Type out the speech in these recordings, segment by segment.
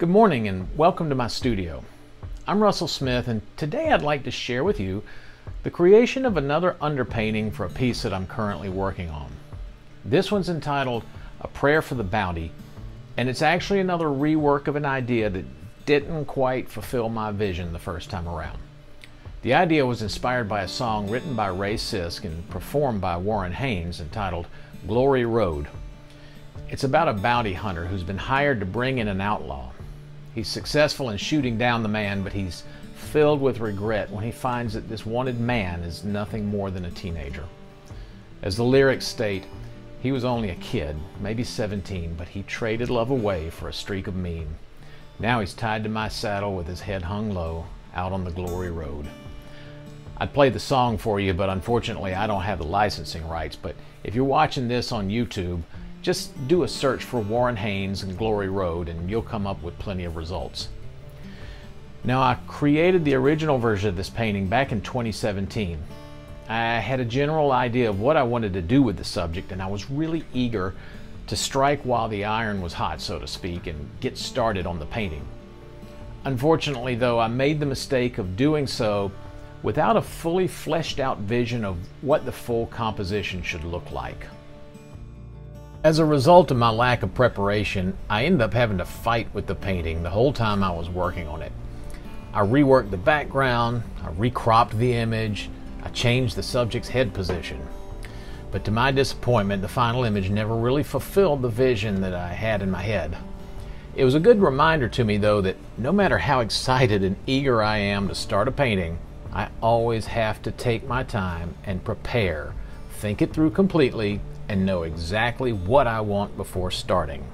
Good morning and welcome to my studio. I'm Russell Smith and today I'd like to share with you the creation of another underpainting for a piece that I'm currently working on. This one's entitled A Prayer for the Bounty and it's actually another rework of an idea that didn't quite fulfill my vision the first time around. The idea was inspired by a song written by Ray Sisk and performed by Warren Haynes entitled Glory Road. It's about a bounty hunter who's been hired to bring in an outlaw. He's successful in shooting down the man, but he's filled with regret when he finds that this wanted man is nothing more than a teenager. As the lyrics state, he was only a kid, maybe 17, but he traded love away for a streak of mean. Now he's tied to my saddle with his head hung low, out on the glory road. I'd play the song for you, but unfortunately I don't have the licensing rights. But if you're watching this on YouTube, just do a search for Warren Haynes and Glory Road and you'll come up with plenty of results. Now I created the original version of this painting back in 2017. I had a general idea of what I wanted to do with the subject and I was really eager to strike while the iron was hot, so to speak, and get started on the painting. Unfortunately though, I made the mistake of doing so without a fully fleshed out vision of what the full composition should look like. As a result of my lack of preparation, I ended up having to fight with the painting the whole time I was working on it. I reworked the background, I recropped the image, I changed the subject's head position. But to my disappointment, the final image never really fulfilled the vision that I had in my head. It was a good reminder to me, though, that no matter how excited and eager I am to start a painting, I always have to take my time and prepare, think it through completely, and know exactly what I want before starting.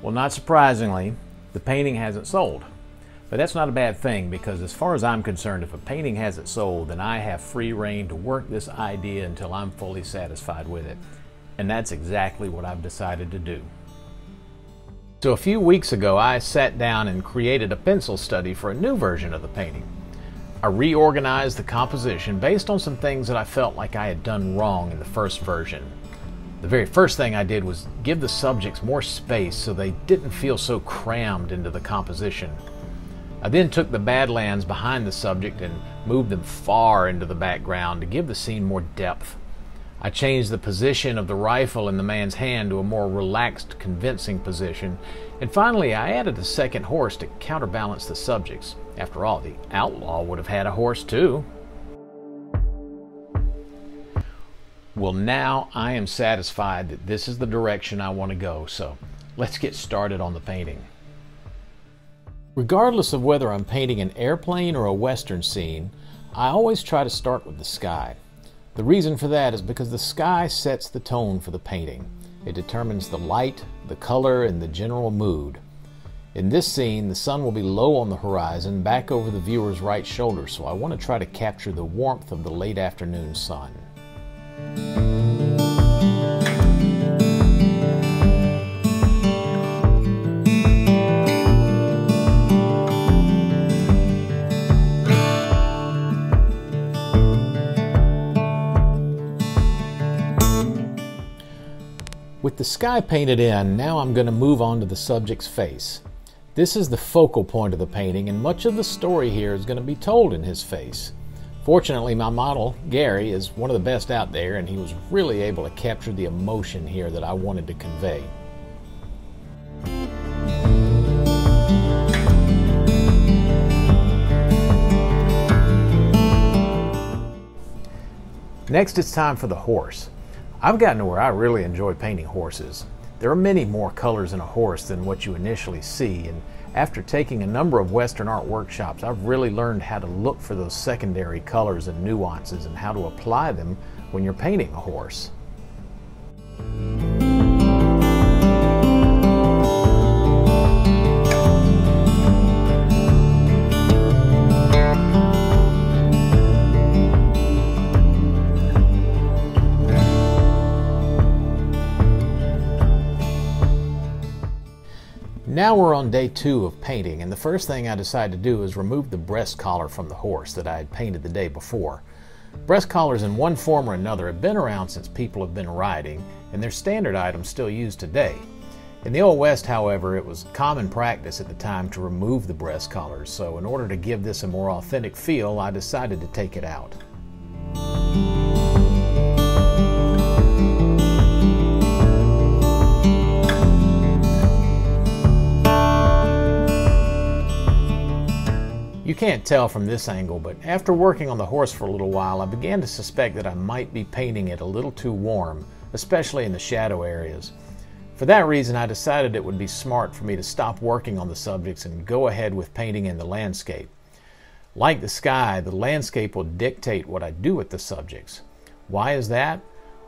Well, not surprisingly, the painting hasn't sold. But that's not a bad thing because as far as I'm concerned, if a painting hasn't sold, then I have free reign to work this idea until I'm fully satisfied with it. And that's exactly what I've decided to do. So a few weeks ago, I sat down and created a pencil study for a new version of the painting. I reorganized the composition based on some things that I felt like I had done wrong in the first version. The very first thing I did was give the subjects more space so they didn't feel so crammed into the composition. I then took the badlands behind the subject and moved them far into the background to give the scene more depth. I changed the position of the rifle in the man's hand to a more relaxed, convincing position. And finally, I added a second horse to counterbalance the subjects. After all, the outlaw would have had a horse too. Well, now I am satisfied that this is the direction I want to go, so let's get started on the painting. Regardless of whether I'm painting an airplane or a western scene, I always try to start with the sky. The reason for that is because the sky sets the tone for the painting. It determines the light, the color, and the general mood. In this scene, the sun will be low on the horizon, back over the viewer's right shoulder, so I want to try to capture the warmth of the late afternoon sun. With the sky painted in, now I'm going to move on to the subject's face. This is the focal point of the painting, and much of the story here is going to be told in his face. Fortunately, my model, Gary, is one of the best out there, and he was really able to capture the emotion here that I wanted to convey. Next, it's time for the horse. I've gotten to where I really enjoy painting horses. There are many more colors in a horse than what you initially see, and after taking a number of Western art workshops, I've really learned how to look for those secondary colors and nuances and how to apply them when you're painting a horse. Now we're on day two of painting, and the first thing I decided to do is remove the breast collar from the horse that I had painted the day before. Breast collars in one form or another have been around since people have been riding, and they're standard items still used today. In the Old West, however, it was common practice at the time to remove the breast collars, so in order to give this a more authentic feel, I decided to take it out. You can't tell from this angle, but after working on the horse for a little while, I began to suspect that I might be painting it a little too warm, especially in the shadow areas. For that reason, I decided it would be smart for me to stop working on the subjects and go ahead with painting in the landscape. Like the sky, the landscape will dictate what I do with the subjects. Why is that?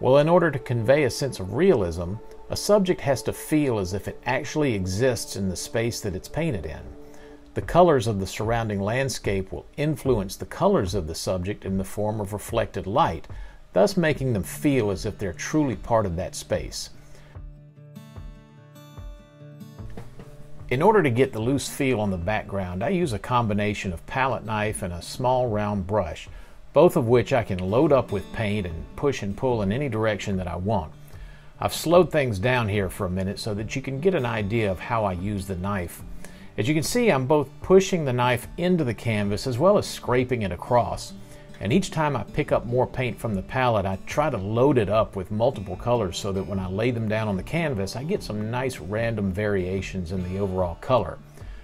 Well, in order to convey a sense of realism, a subject has to feel as if it actually exists in the space that it's painted in. The colors of the surrounding landscape will influence the colors of the subject in the form of reflected light, thus making them feel as if they're truly part of that space. In order to get the loose feel on the background, I use a combination of palette knife and a small round brush, both of which I can load up with paint and push and pull in any direction that I want. I've slowed things down here for a minute so that you can get an idea of how I use the knife. As you can see, I'm both pushing the knife into the canvas as well as scraping it across. And each time I pick up more paint from the palette, I try to load it up with multiple colors so that when I lay them down on the canvas, I get some nice random variations in the overall color.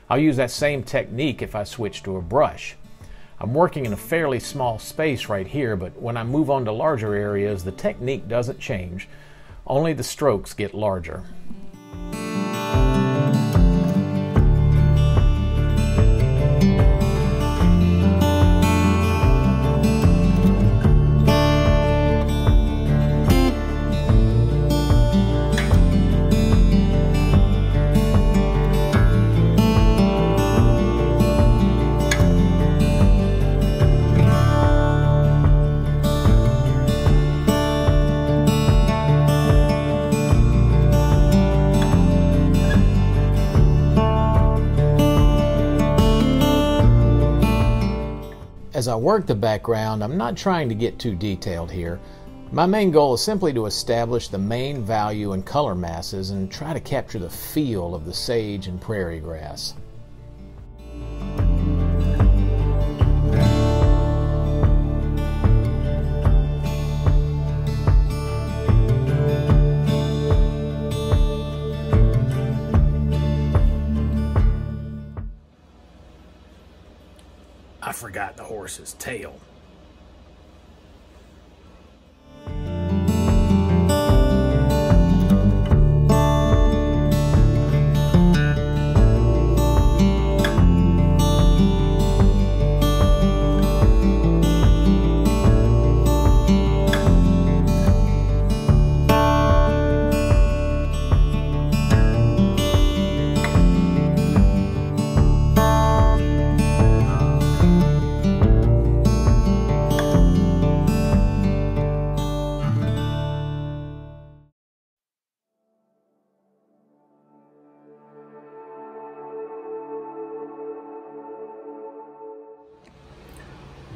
I'll use that same technique if I switch to a brush. I'm working in a fairly small space right here, but when I move on to larger areas, the technique doesn't change, only the strokes get larger. As I work the background, I'm not trying to get too detailed here. My main goal is simply to establish the main value and color masses and try to capture the feel of the sage and prairie grass. Horse's tail.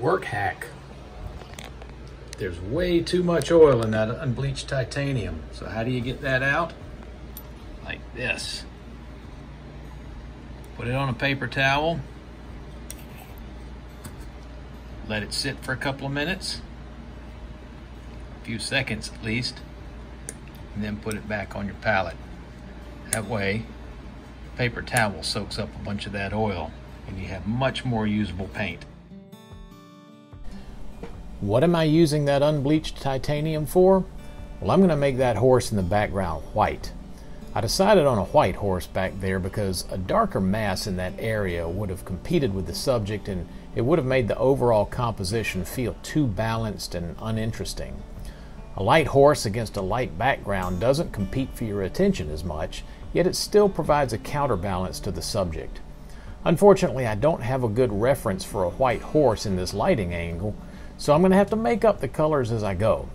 Work hack. There's way too much oil in that unbleached titanium. So how do you get that out? Like this. Put it on a paper towel. Let it sit for a couple of minutes. A few seconds at least. And then put it back on your palette. That way, paper towel soaks up a bunch of that oil and you have much more usable paint. What am I using that unbleached titanium for? Well, I'm going to make that horse in the background white. I decided on a white horse back there because a darker mass in that area would have competed with the subject and it would have made the overall composition feel too balanced and uninteresting. A light horse against a light background doesn't compete for your attention as much, yet it still provides a counterbalance to the subject. Unfortunately, I don't have a good reference for a white horse in this lighting angle, so I'm going to have to make up the colors as I go.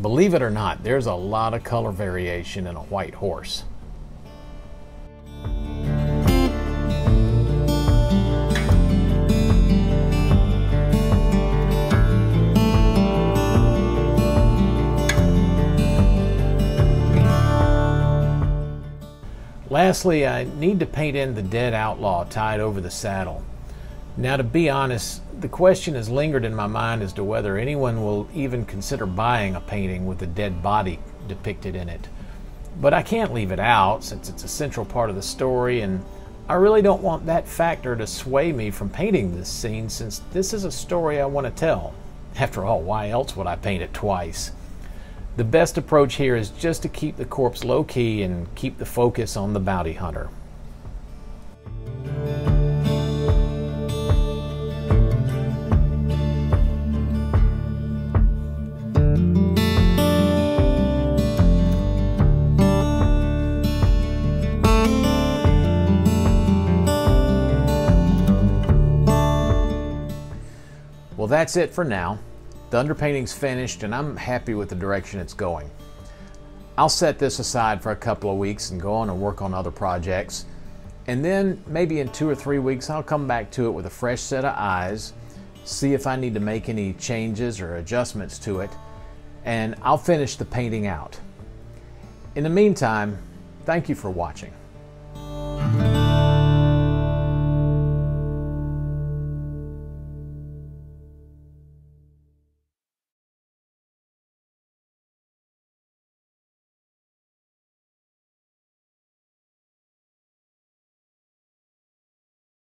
Believe it or not, there's a lot of color variation in a white horse. Lastly, I need to paint in the dead outlaw tied over the saddle. Now, to be honest, the question has lingered in my mind as to whether anyone will even consider buying a painting with a dead body depicted in it. But I can't leave it out since it's a central part of the story, and I really don't want that factor to sway me from painting this scene since this is a story I want to tell. After all, why else would I paint it twice? The best approach here is just to keep the corpse low key and keep the focus on the bounty hunter. Well, that's it for now. The underpainting's finished and I'm happy with the direction it's going. I'll set this aside for a couple of weeks and go on and work on other projects. And then maybe in two or three weeks, I'll come back to it with a fresh set of eyes, see if I need to make any changes or adjustments to it, and I'll finish the painting out. In the meantime, thank you for watching.